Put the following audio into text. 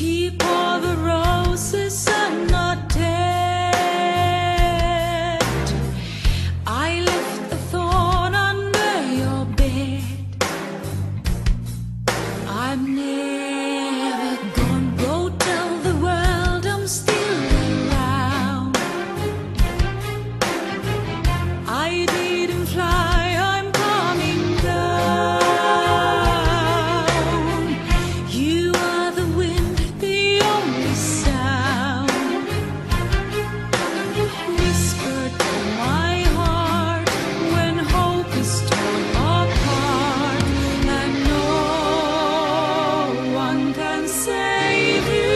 keep on Savior.